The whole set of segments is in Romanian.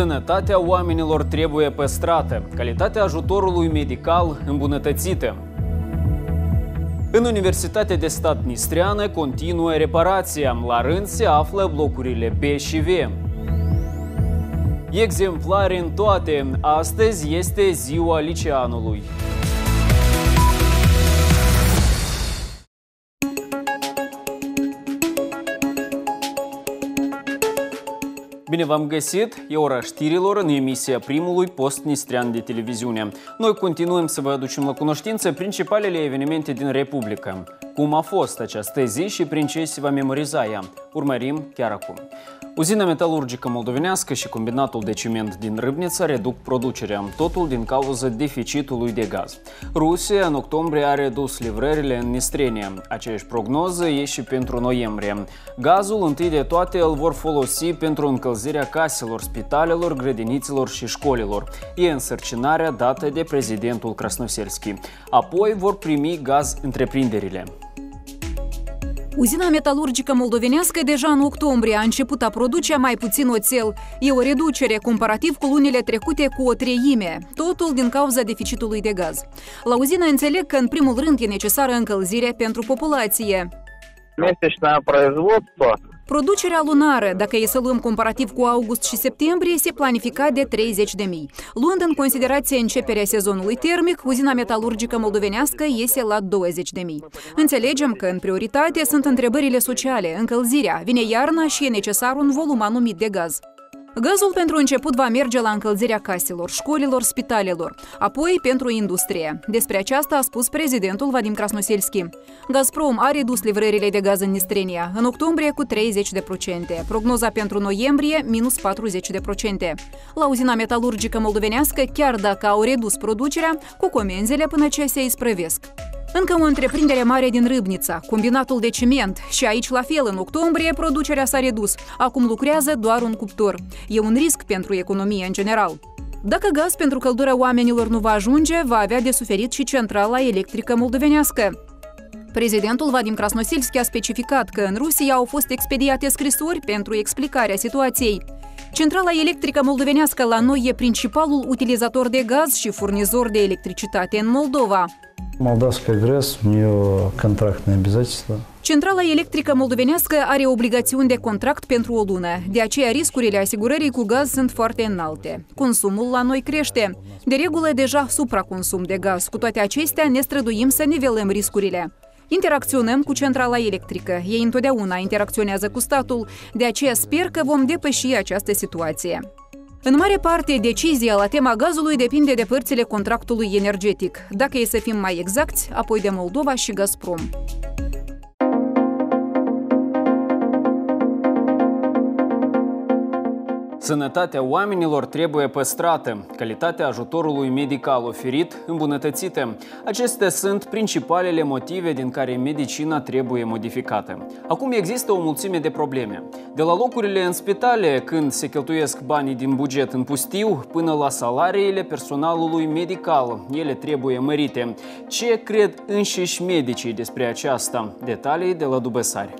Sănătatea oamenilor trebuie păstrată, calitatea ajutorului medical îmbunătățită. În Universitatea de Stat Nistreană continuă reparația. La rând se află blocurile B și V. Exemplare în toate. Astăzi este ziua liceanului. Bine v-am găsit! E ora știrilor în emisia primului post Nistrian de televiziune. Noi continuăm să vă aducem la cunoștință principalele evenimente din Republică. Cum a fost această zi și prin ce se va memoriza ea? Urmărim chiar acum. Uzina metalurgică moldovenească și combinatul de ciment din Râbnița reduc producerea, totul din cauza deficitului de gaz. Rusia în octombrie a redus livrările în Nistrenia. Aceeași prognoză e și pentru noiembrie. Gazul întâi de toate îl vor folosi pentru încălzirea caselor, spitalelor, grădiniților și școlilor. E însărcinarea dată de prezidentul Krasnoselski. Apoi vor primi gaz întreprinderile. Uzina metalurgică moldovenească deja în octombrie a început a produce mai puțin oțel. E o reducere comparativ cu lunile trecute cu o treime, totul din cauza deficitului de gaz. La uzină înțeleg că în primul rând e necesară încălzire pentru populație. Месячное производство Producerea lunară, dacă e să luăm comparativ cu august și septembrie, se planifica de 30 de mii. Luând în considerație începerea sezonului termic, uzina metalurgică moldovenească iese la 20 de mii. Înțelegem că în prioritate sunt întrebările sociale, încălzirea, vine iarna și e necesar un volum anumit de gaz. Gazul pentru început va merge la încălzirea caselor, școlilor, spitalelor, apoi pentru industrie. Despre aceasta a spus prezidentul Vadim Krasnoselski. Gazprom a redus livrările de gaz în Nistrenia, în octombrie cu 30%, prognoza pentru noiembrie minus 40%. La uzina metalurgică moldovenească, chiar dacă au redus producerea, cu comenzile până ce se isprăvesc. Încă o întreprindere mare din Râbnița, combinatul de ciment, și aici la fel, în octombrie, producerea s-a redus. Acum lucrează doar un cuptor. E un risc pentru economie în general. Dacă gaz pentru căldură oamenilor nu va ajunge, va avea de suferit și centrala electrică moldovenească. Prezidentul Vadim Krasnosilski a specificat că în Rusia au fost expediate scrisori pentru explicarea situației. Centrala electrică moldovenească la noi e principalul utilizator de gaz și furnizor de electricitate în Moldova. Молдавская ГРЭС, у нее контрактные обязательства. Centrala electrică moldovenească are obligațiuni de contract pentru o lună, de aceea riscurile asigurării cu gaz sunt foarte înalte. Consumul la noi crește. De regulă, deja supraconsum de gaz. Cu toate acestea, ne străduim să nivelăm riscurile. Interacționăm cu centrala electrică. Ei întotdeauna interacționează cu statul, de aceea sper că vom depăși această situație. În mare parte, decizia la tema gazului depinde de părțile contractului energetic, dacă e să fim mai exacti, apoi de Moldova și Gazprom. Sănătatea oamenilor trebuie păstrată, calitatea ajutorului medical oferit îmbunătățită. Acestea sunt principalele motive din care medicina trebuie modificată. Acum există o mulțime de probleme. De la locurile în spitale, când se cheltuiesc banii din buget în pustiu, până la salariile personalului medical, ele trebuie mărite. Ce cred înșiși medicii despre aceasta? Detalii de la Dubăsari.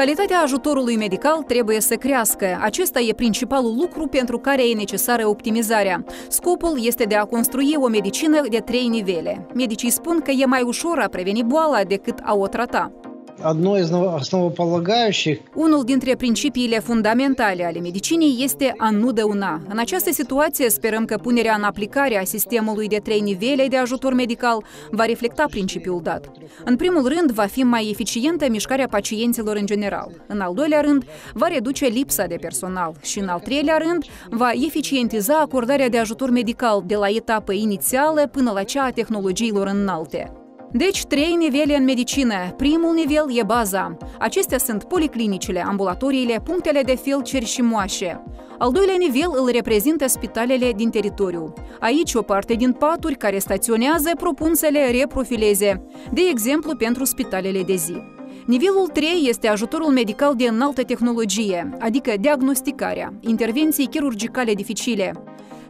Calitatea ajutorului medical trebuie să crească. Acesta e principalul lucru pentru care e necesară optimizarea. Scopul este de a construi o medicină de trei nivele. Medicii spun că e mai ușor a preveni boala decât a o trata. Одно из основополагающих Unul dintre principiile fundamentale ale medicinii este a nu dăuna. În această situație sperăm că punerea în aplicare a sistemului de trei nivele de ajutor medical va reflecta principiul dat. În primul rând, va fi mai eficientă mișcarea pacienților în general. În al doilea rând, va reduce lipsa de personal și în al treilea rând, va eficientiza acordarea de ajutor medical de la etapă inițială până la cea a tehnologiilor înalte. Deci, trei nivele în medicină. Primul nivel e baza. Acestea sunt policlinicile, ambulatoriile, punctele de felceri și moașe. Al doilea nivel îl reprezintă spitalele din teritoriu. Aici o parte din paturi care staționează propun să le reprofileze, de exemplu pentru spitalele de zi. Nivelul 3 este ajutorul medical de înaltă tehnologie, adică diagnosticarea, intervenții chirurgicale dificile.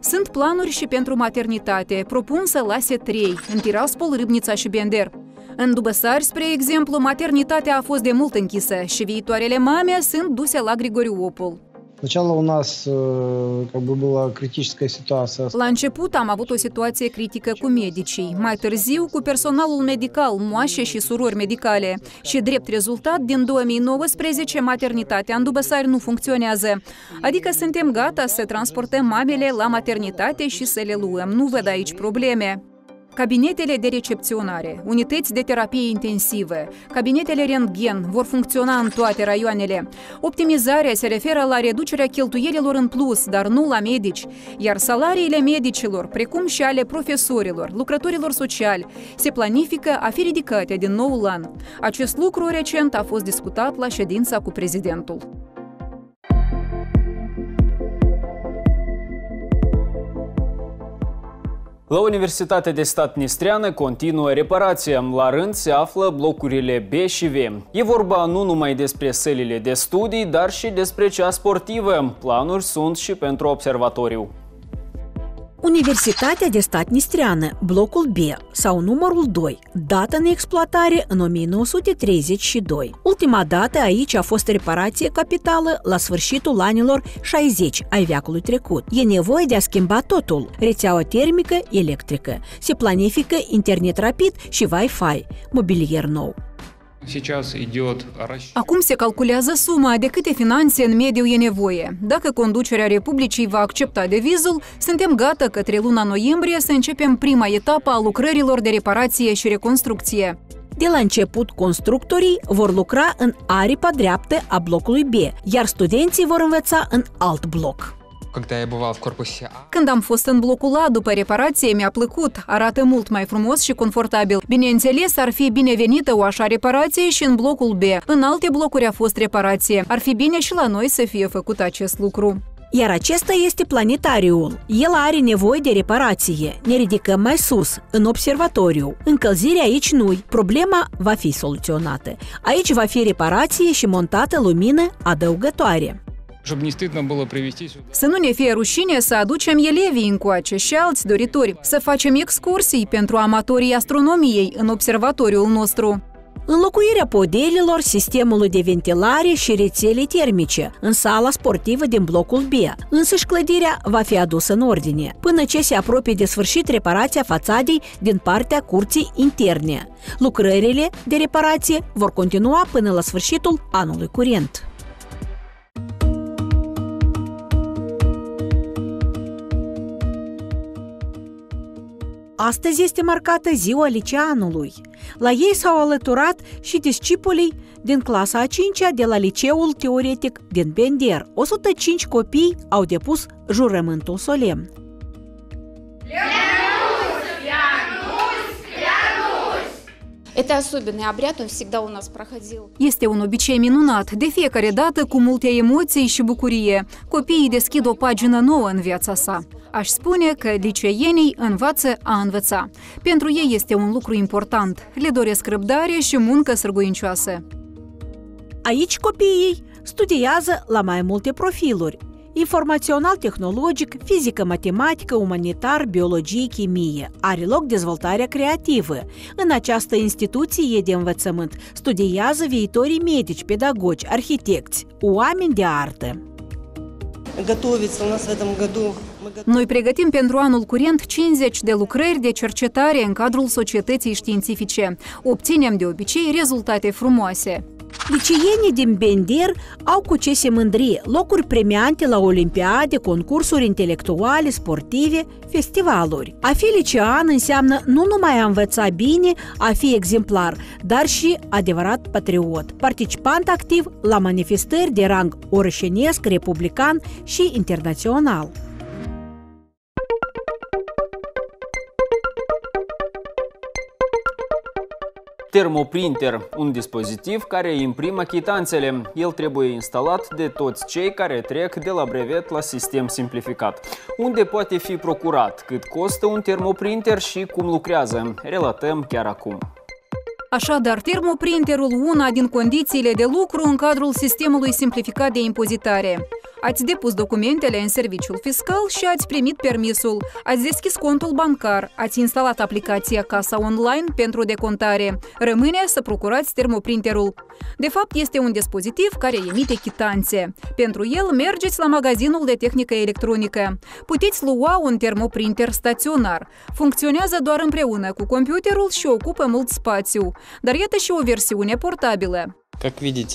Sunt planuri și pentru maternitate, propun să lase 3, în Tiraspol, Râbnița și Bender. În Dubăsari, spre exemplu, maternitatea a fost de mult închisă și viitoarele mame sunt duse la Grigoriu Opol. Сначала у нас э, как бы была критическая ситуация. La început am avut o situație critică cu medicii, mai târziu cu personalul medical, moașe și surori medicale. Și drept rezultat, din 2019, maternitatea în Dubăsari nu funcționează. Adică suntem gata să transportăm mamele la maternitate și să le luăm. Nu văd aici probleme. Cabinetele de recepționare, unități de terapie intensivă, cabinetele rentgen vor funcționa în toate raioanele. Optimizarea se referă la reducerea cheltuielilor în plus, dar nu la medici, iar salariile medicilor, precum și ale profesorilor, lucrătorilor sociali, se planifică a fi ridicate din noul an. Acest lucru recent a fost discutat la ședința cu prezidentul. La Universitatea de Stat Nistreană continuă reparația. La rând se află blocurile B și V. E vorba nu numai despre sălile de studii, dar și despre cea sportivă. Planuri sunt și pentru observatoriu. Universitatea de stat Nistreană, blocul B sau numărul 2, dată în exploatare în 1932. Ultima dată aici a fost reparație capitală la sfârșitul anilor 60 ai veacului trecut. E nevoie de a schimba totul, rețeaua termică, electrică. Se planifică internet rapid și Wi-Fi, mobilier nou. Acum se calculează suma de câte finanțe în mediu e nevoie. Dacă conducerea Republicii va accepta devizul, suntem gata către luna noiembrie să începem prima etapă a lucrărilor de reparație și reconstrucție. De la început, constructorii vor lucra în aripa dreaptă a blocului B, iar studenții vor învăța în alt bloc. Când am fost în blocul A după reparație, mi-a plăcut. Arată mult mai frumos și confortabil. Bineînțeles, ar fi binevenită o așa reparație și în blocul B. În alte blocuri a fost reparație. Ar fi bine și la noi să fie făcut acest lucru. Iar acesta este planetariul. El are nevoie de reparație. Ne ridicăm mai sus, în observatoriu. Încălzirea aici nu. Problema va fi soluționată. Aici va fi reparație și montată lumină adăugătoare. чтобы не stâdно было привести сюда. Să nu ne fie rușine să aducem elevii încoace și alți doritori, să facem excursii pentru amatorii astronomiei în observatoriul nostru. Înlocuirea podelilor, sistemului de ventilare și rețele termice în sala sportivă din blocul B. Însăși clădirea va fi adusă în ordine, până ce se apropie de sfârșit reparația fațadei din partea curții interne. Lucrările de reparație vor continua până la sfârșitul anului curent. Astăzi este marcată ziua liceanului. La ei s-au alăturat și discipolii din clasa a 5-a de la liceul teoretic din Bender. 105 copii au depus jurământul solemn. Это особенный обряд, он всегда у нас проходил. Este un obicei minunat, de fiecare dată cu multe emoții și bucurie. Copiii deschid o pagină nouă în viața sa. Aș spune că liceienii învață a învăța. Pentru ei este un lucru important. Le doresc răbdare și muncă sârguincioasă. Aici copiii studiază la mai multe profiluri. Informațional-tehnologic, fizică, matematică, umanitar, biologie, chimie. Are loc dezvoltarea creativă. În această instituție de învățământ studiază viitorii medici, pedagogi, arhitecți, oameni de artă. готовится у нас в этом году. Мы го- Noi pregătim pentru anul curent 50 de lucrări de cercetare în cadrul societății științifice. Obținem de obicei rezultate frumoase. Liceienii din Bender au cu ce se mândri locuri premiante la olimpiade, concursuri intelectuale, sportive, festivaluri. A fi licean înseamnă nu numai a învăța bine, a fi exemplar, dar și adevărat patriot, participant activ la manifestări de rang orășenesc, republican și internațional. Termoprinter, un dispozitiv care imprimă chitanțele. El trebuie instalat de toți cei care trec de la brevet la sistem simplificat. Unde poate fi procurat, cât costă un termoprinter și cum lucrează, relatăm chiar acum. Așadar, termoprinterul una din condițiile de lucru în cadrul sistemului simplificat de impozitare. Ați depus documentele în serviciul fiscal și ați primit permisul. Ați deschis contul bancar, ați instalat aplicația Casa Online pentru decontare. Rămâne să procurați termoprinterul. De fapt, este un dispozitiv care emite chitanțe. Pentru el mergeți la magazinul de tehnică electronică. Puteți lua un termoprinter staționar. Funcționează doar împreună cu computerul și ocupă mult spațiu. Dar iată și o versiune portabilă.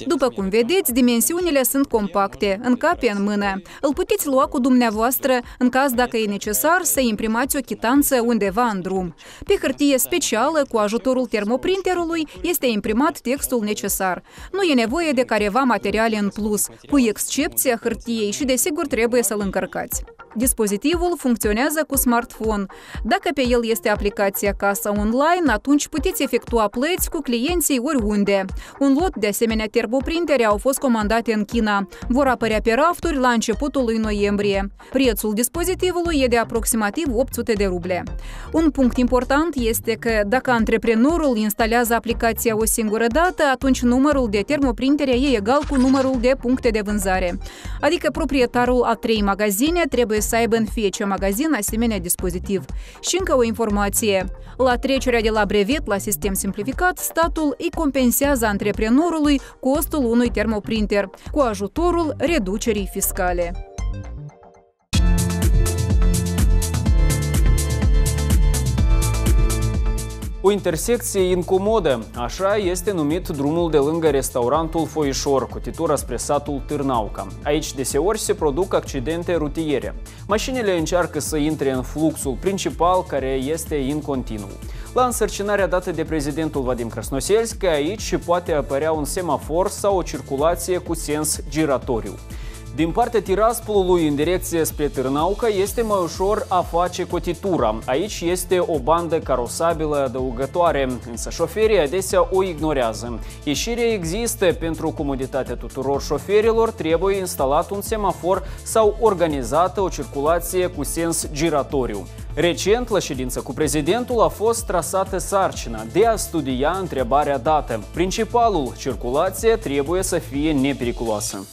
După cum vedeți, dimensiunile sunt compacte, în cap în mână. Îl puteți lua cu dumneavoastră în caz dacă e necesar să imprimați o chitanță undeva în drum. Pe hârtie specială, cu ajutorul termoprinterului, este imprimat textul necesar. Nu e nevoie de careva materiale în plus, cu excepția hârtiei și desigur trebuie să-l încărcați. Dispozitivul funcționează cu smartphone. Dacă pe el este aplicația Casa Online, atunci puteți efectua plăți cu clienții oriunde. Un lot de asemenea termoprintere au fost comandate în China. Vor apărea pe rafturi la începutul lui noiembrie. Prețul dispozitivului e de aproximativ 800 de ruble. Un punct important este că dacă antreprenorul instalează aplicația o singură dată, atunci numărul de termoprintere e egal cu numărul de puncte de vânzare. Adică proprietarul a trei magazine trebuie să aibă în fiecare magazin asemenea dispozitiv. Și încă o informație. La trecerea de la brevet la sistem simplificat, statul îi compensează antreprenorului costul unui termoprinter cu ajutorul reducerii fiscale. O intersecție incomodă, așa este numit drumul de lângă restaurantul Foișor, cu titura spre satul Târnauca. Aici deseori se produc accidente rutiere. Mașinile încearcă să intre în fluxul principal care este în continuu. La însărcinarea dată de prezidentul Vadim Krasnoselski, aici poate apărea un semafor sau o circulație cu sens giratoriu. Din partea Tiraspolului în direcție spre Târnauca este mai ușor a face cotitura. Aici este o bandă carosabilă adăugătoare, însă șoferii adesea o ignorează. Ieșirea există pentru comoditatea tuturor șoferilor, trebuie instalat un semafor sau organizată o circulație cu sens giratoriu. Recent, la ședință cu prezidentul, a fost trasată sarcina de a studia întrebarea dată. Principalul, circulația trebuie să fie nepericuloasă.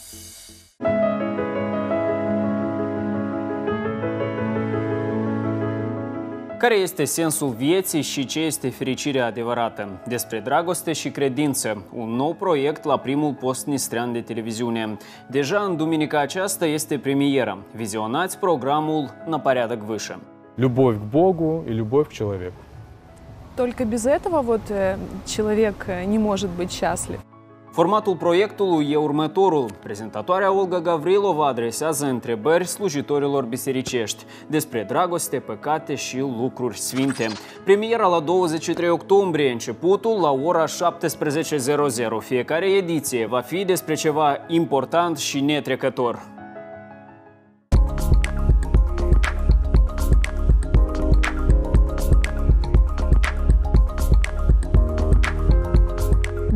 Care este sensul vieții și ce este fericirea adevărată? Despre dragoste și credință, un nou proiect la primul post nistrean de televiziune. Deja în duminica aceasta este premieră. Vizionați programul на порядок выше. Любовь к Богу и любовь к человеку. Только без этого вот э, человек э, не может быть счастлив. Formatul proiectului e următorul. Prezentatoarea Olga Gavrilova adresează întrebări slujitorilor bisericești despre dragoste, păcate și lucruri sfinte. Premiera la 23 octombrie, începutul la ora 17.00. Fiecare ediție va fi despre ceva important și netrecător.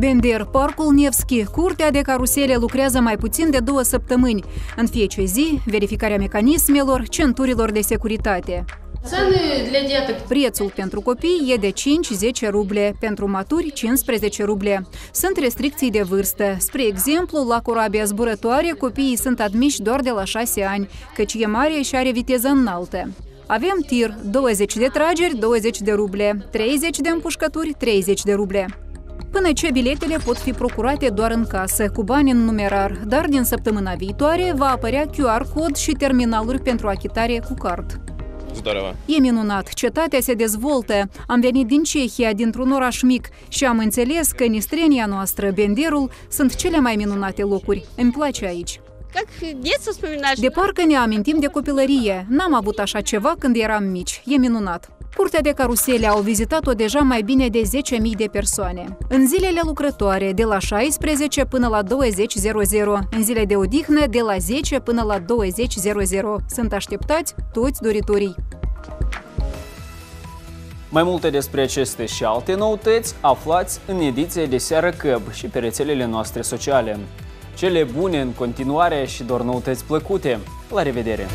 Bender, Parcul Nevski, Curtea de Carusele lucrează mai puțin de două săptămâni. În fiecare zi, verificarea mecanismelor, centurilor de securitate. Prețul pentru copii e de 5-10 ruble, pentru maturi 15 ruble. Sunt restricții de vârstă. Spre exemplu, la corabia zburătoare copiii sunt admiși doar de la 6 ani, căci e mare și are viteză înaltă. Avem tir, 20 de trageri, 20 de ruble, 30 de împușcături, 30 de ruble până ce biletele pot fi procurate doar în casă, cu bani în numerar, dar din săptămâna viitoare va apărea QR cod și terminaluri pentru achitare cu card. Здорово. E minunat, cetatea se dezvoltă. Am venit din Cehia, dintr-un oraș mic și am înțeles că Nistrenia noastră, Benderul, sunt cele mai minunate locuri. Îmi place aici. De parcă ne amintim de copilărie. N-am avut așa ceva când eram mici. E minunat. Curtea de carusele au vizitat-o deja mai bine de 10.000 de persoane. În zilele lucrătoare, de la 16 până la 20.00, în zile de odihnă, de la 10 până la 20.00. Sunt așteptați toți doritorii. Mai multe despre aceste și alte noutăți aflați în ediția de seară Căb și pe rețelele noastre sociale. Cele bune în continuare și doar noutăți plăcute. La revedere!